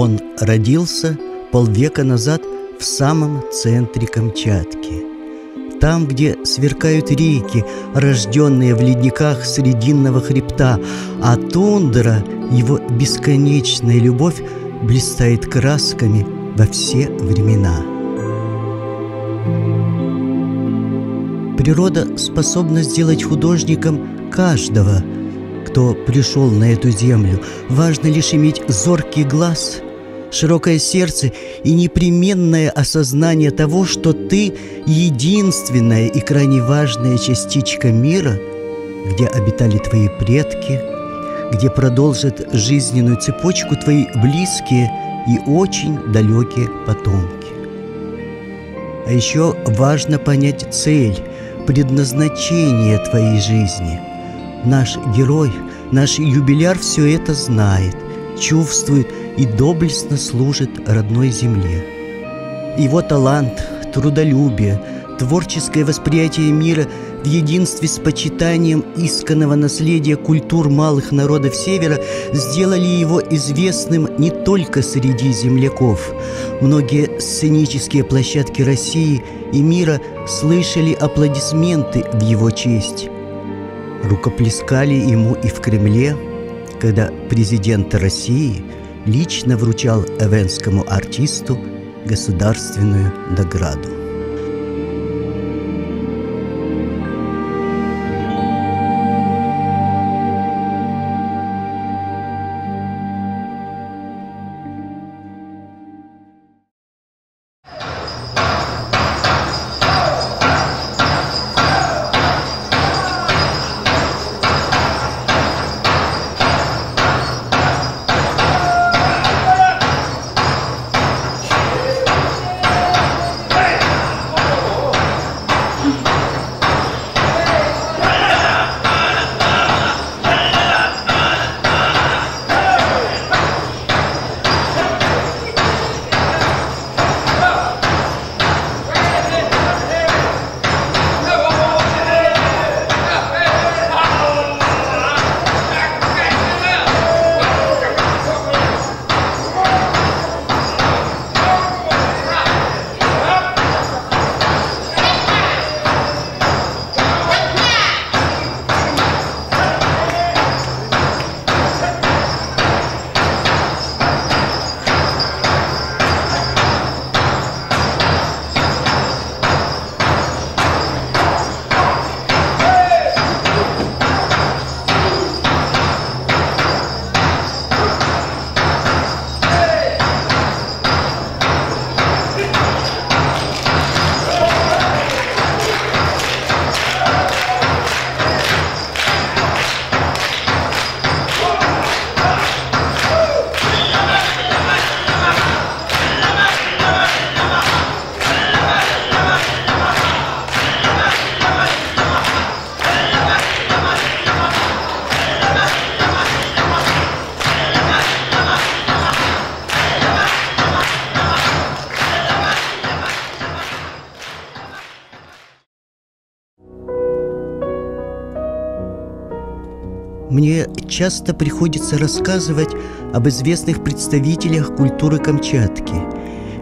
Он родился полвека назад в самом центре Камчатки. Там, где сверкают реки, рожденные в ледниках Срединного хребта, а тундра, его бесконечная любовь, блистает красками во все времена. Природа способна сделать художником каждого, кто пришел на эту землю. Важно лишь иметь зоркий глаз, широкое сердце и непременное осознание того, что ты единственная и крайне важная частичка мира, где обитали твои предки, где продолжат жизненную цепочку твои близкие и очень далекие потомки. А еще важно понять цель – предназначение твоей жизни. Наш герой, наш юбиляр все это знает, чувствует и доблестно служит родной земле. Его талант, трудолюбие, творческое восприятие мира в единстве с почитанием исконного наследия культур малых народов Севера сделали его известным не только среди земляков. Многие сценические площадки России и мира слышали аплодисменты в его честь. Рукоплескали ему и в Кремле, когда президент России лично вручал эвенскому артисту государственную награду. Мне часто приходится рассказывать об известных представителях культуры Камчатки.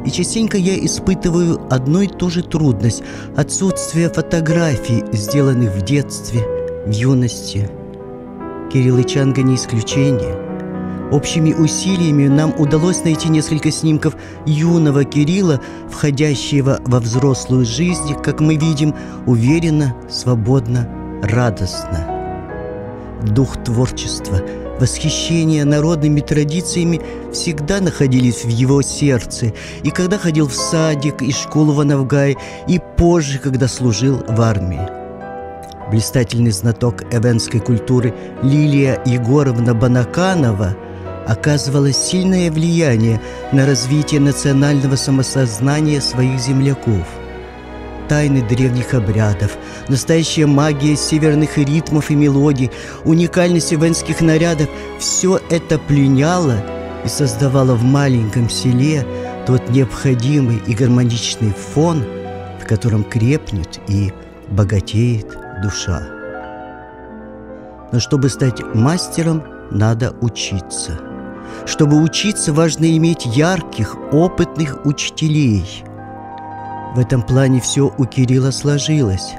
И частенько я испытываю одну и ту же трудность – отсутствие фотографий, сделанных в детстве, в юности. Кирилл Ичанга не исключение. Общими усилиями нам удалось найти несколько снимков юного Кирилла, входящего во взрослую жизнь, как мы видим, уверенно, свободно, радостно – Дух творчества, восхищение народными традициями всегда находились в его сердце, и когда ходил в садик и школу в Анавгае, и позже, когда служил в армии. Блистательный знаток эвенской культуры Лилия Егоровна Банаканова оказывала сильное влияние на развитие национального самосознания своих земляков – тайны древних обрядов, настоящая магия северных ритмов и мелодий, уникальность ивенских нарядов – все это пленяло и создавало в маленьком селе тот необходимый и гармоничный фон, в котором крепнет и богатеет душа. Но чтобы стать мастером, надо учиться. Чтобы учиться, важно иметь ярких, опытных учителей. В этом плане все у Кирилла сложилось.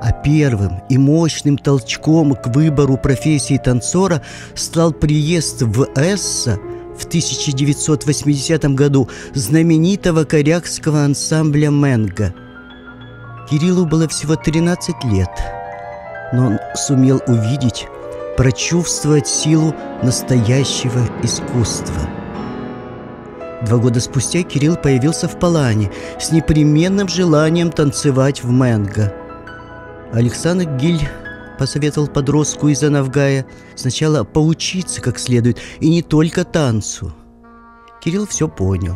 А первым и мощным толчком к выбору профессии танцора стал приезд в Эсса в 1980 году знаменитого корякского ансамбля «Мэнго». Кириллу было всего 13 лет, но он сумел увидеть, прочувствовать силу настоящего искусства. Два года спустя Кирилл появился в Палане с непременным желанием танцевать в Мэнго. Александр Гиль посоветовал подростку из Анавгая сначала поучиться как следует, и не только танцу. Кирилл все понял.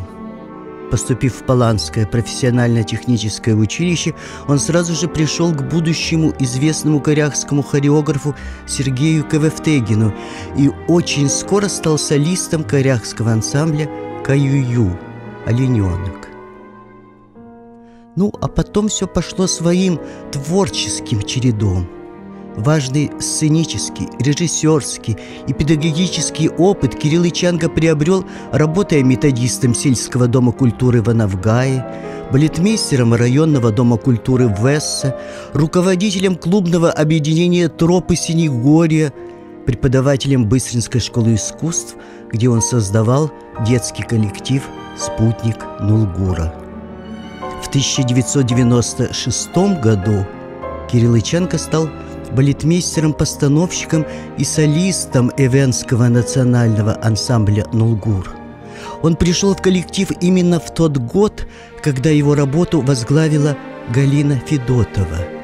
Поступив в Паланское профессионально-техническое училище, он сразу же пришел к будущему известному коряхскому хореографу Сергею Кевефтегину и очень скоро стал солистом коряхского ансамбля «Каюю» «Олененок». Ну, а потом все пошло своим творческим чередом – Важный сценический, режиссерский и педагогический опыт Кирилл Ичанга приобрел, работая методистом сельского дома культуры в Анавгае, балетмейстером районного дома культуры в Весса, руководителем клубного объединения «Тропы Синегорья», преподавателем Быстринской школы искусств, где он создавал детский коллектив «Спутник Нулгура». В 1996 году Кирилл Иченко стал балетмейстером-постановщиком и солистом Эвенского национального ансамбля «Нулгур». Он пришел в коллектив именно в тот год, когда его работу возглавила Галина Федотова.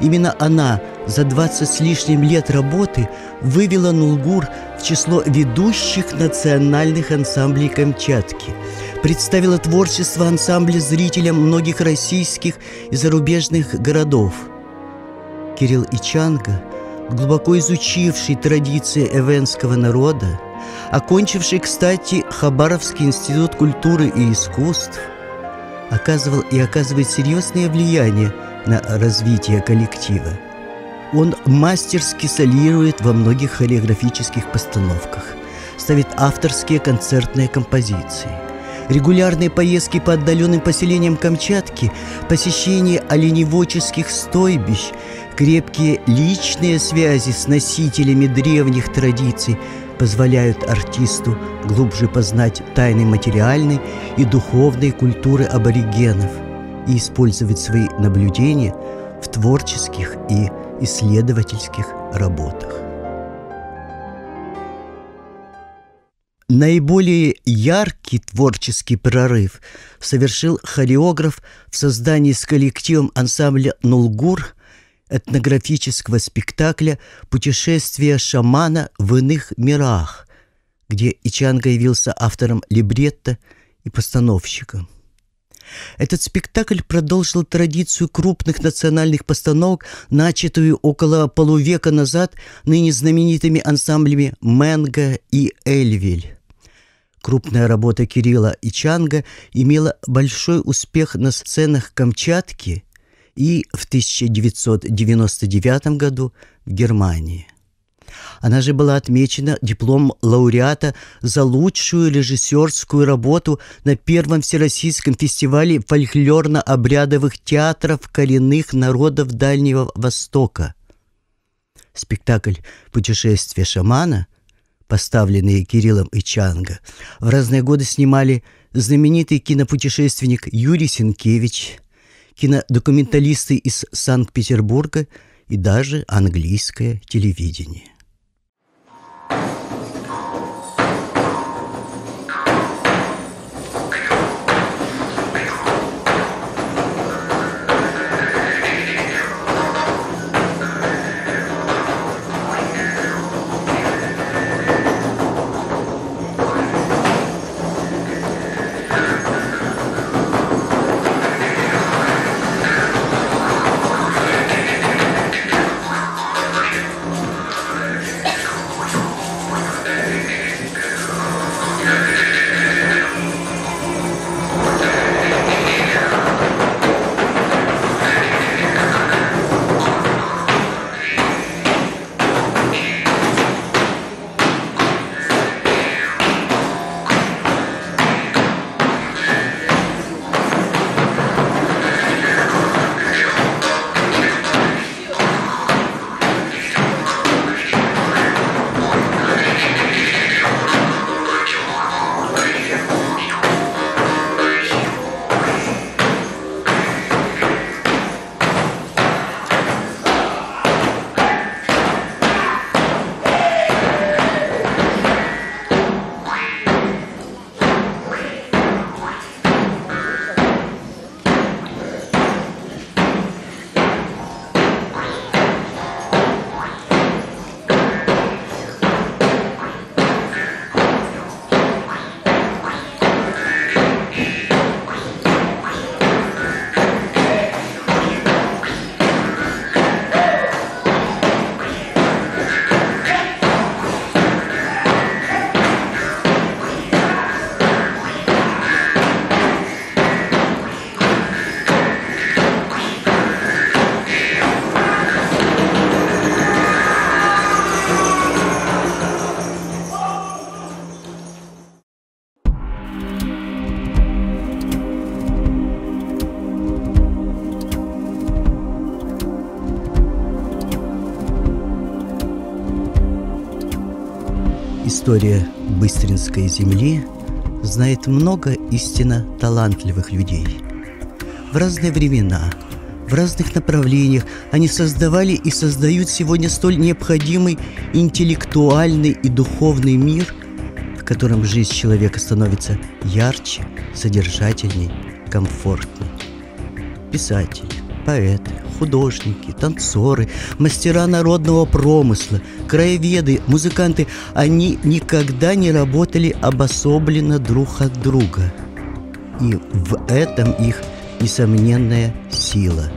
Именно она за 20 с лишним лет работы вывела Нулгур в число ведущих национальных ансамблей Камчатки, представила творчество ансамбля зрителям многих российских и зарубежных городов – Кирилл Ичанга, глубоко изучивший традиции эвенского народа, окончивший, кстати, Хабаровский институт культуры и искусств, оказывал и оказывает серьезное влияние на развитие коллектива. Он мастерски солирует во многих хореографических постановках, ставит авторские концертные композиции – регулярные поездки по отдаленным поселениям Камчатки, посещение оленеводческих стойбищ, крепкие личные связи с носителями древних традиций позволяют артисту глубже познать тайны материальной и духовной культуры аборигенов и использовать свои наблюдения в творческих и исследовательских работах. Наиболее яркий творческий прорыв совершил хореограф в создании с коллективом ансамбля «Нулгур» этнографического спектакля «Путешествие шамана в иных мирах», где Ичанга явился автором либретто и постановщиком. Этот спектакль продолжил традицию крупных национальных постановок, начатую около полувека назад ныне знаменитыми ансамблями Менга и Эльвиль. Крупная работа Кирилла и Чанга имела большой успех на сценах Камчатки и в 1999 году в Германии. Она же была отмечена диплом лауреата за лучшую режиссерскую работу на первом Всероссийском фестивале фольклорно-обрядовых театров коренных народов Дальнего Востока. Спектакль «Путешествие шамана» поставленные Кириллом и Чанго, в разные годы снимали знаменитый кинопутешественник Юрий Сенкевич, кинодокументалисты из Санкт-Петербурга и даже английское телевидение. История Быстринской земли знает много истинно талантливых людей. В разные времена, в разных направлениях они создавали и создают сегодня столь необходимый интеллектуальный и духовный мир, в котором жизнь человека становится ярче, содержательней, комфортней. Писатели, поэты, художники, танцоры, мастера народного промысла, краеведы, музыканты, они никогда не работали обособленно друг от друга. И в этом их несомненная сила.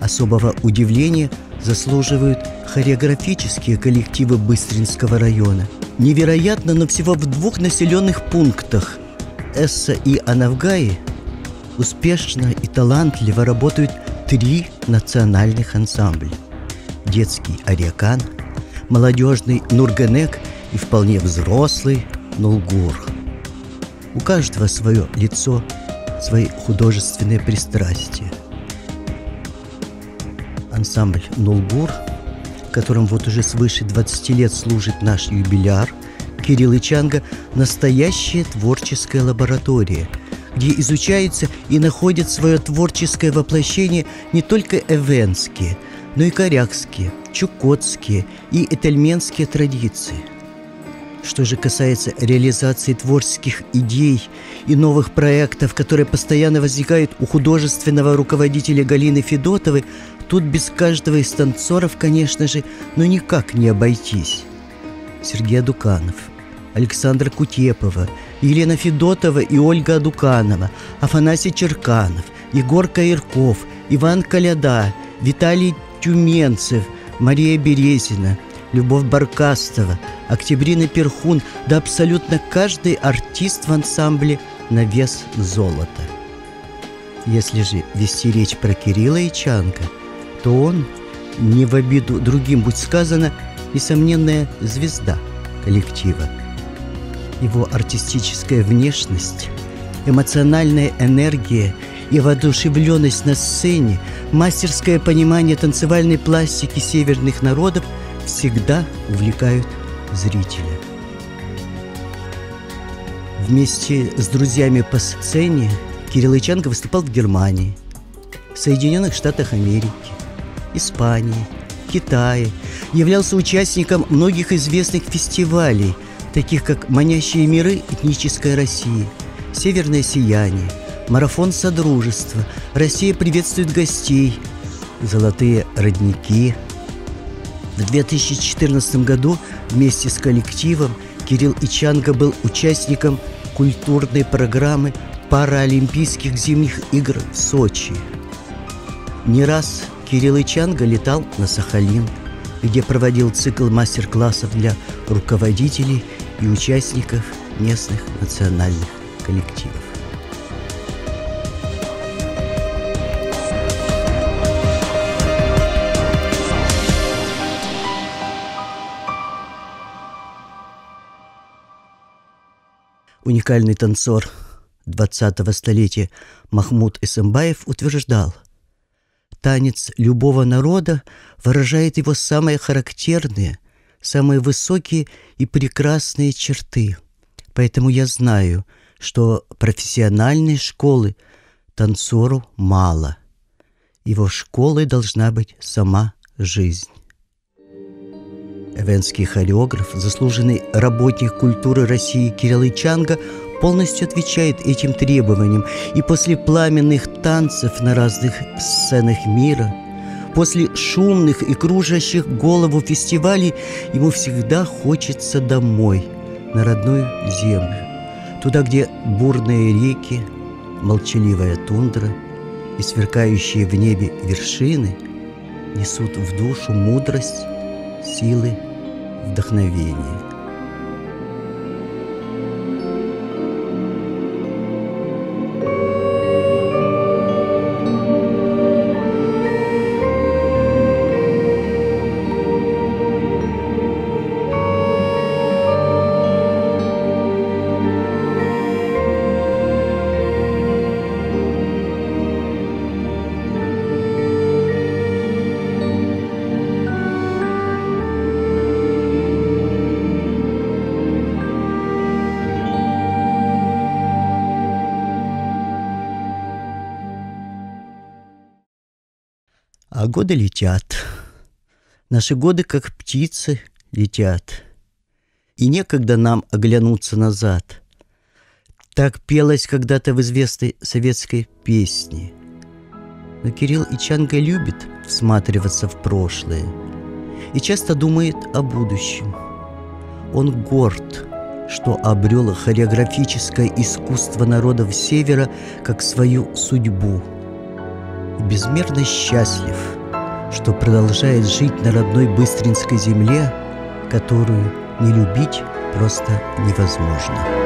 Особого удивления заслуживают хореографические коллективы Быстринского района. Невероятно, но всего в двух населенных пунктах – Эсса и Анавгаи – успешно и талантливо работают три национальных ансамбля. Детский «Ариакан», молодежный «Нурганек» и вполне взрослый «Нулгур». У каждого свое лицо, свои художественные пристрастия. Ансамбль «Нулгур», которым вот уже свыше 20 лет служит наш юбиляр, Кирилл Ичанга – настоящая творческая лаборатория – где изучаются и находят свое творческое воплощение не только эвенские, но и корякские, чукотские и этельменские традиции. Что же касается реализации творческих идей и новых проектов, которые постоянно возникают у художественного руководителя Галины Федотовой, тут без каждого из танцоров, конечно же, но никак не обойтись. Сергей Адуканов, Александр Кутепова – Елена Федотова и Ольга Адуканова, Афанасий Черканов, Егор Каирков, Иван Коляда, Виталий Тюменцев, Мария Березина, Любовь Баркастова, Октябрина Перхун, да абсолютно каждый артист в ансамбле на вес золота. Если же вести речь про Кирилла Ичанка, то он, не в обиду другим. Будь сказано, несомненная звезда коллектива – его артистическая внешность, эмоциональная энергия и воодушевленность на сцене, мастерское понимание танцевальной пластики северных народов всегда увлекают зрителя. Вместе с друзьями по сцене Кирилл Ичанко выступал в Германии, Соединенных Штатах Америки, Испании, Китае, являлся участником многих известных фестивалей – таких как «Манящие миры. Этническая Россия», «Северное сияние», «Марафон Содружества», «Россия приветствует гостей», «Золотые родники». В 2014 году вместе с коллективом Кирилл Ичанга был участником культурной программы Паралимпийских зимних игр в Сочи. Не раз Кирилл Ичанга летал на Сахалин, где проводил цикл мастер-классов для руководителей и участников местных национальных коллективов. Уникальный танцор 20-го столетия Махмуд Исамбаев утверждал, танец любого народа выражает его самые характерные – самые высокие и прекрасные черты. Поэтому я знаю, что профессиональной школы танцору мало. Его школой должна быть сама жизнь. Эвенский хореограф, заслуженный работник культуры России Кирилл Ичанга полностью отвечает этим требованиям, и после пламенных танцев на разных сценах мира – После шумных и кружащих голову фестивалей ему всегда хочется домой, на родную землю. Туда, где бурные реки, молчаливая тундра и сверкающие в небе вершины несут в душу мудрость, силы, вдохновение. Годы летят. Наши годы, как птицы, летят. И некогда нам оглянуться назад. Так пелось когда-то в известной советской песне. Но Кирилл Ичанга любит всматриваться в прошлое и часто думает о будущем. Он горд, что обрел хореографическое искусство народов Севера как свою судьбу. И безмерно счастлив, что продолжает жить на родной Быстринской земле, которую не любить просто невозможно.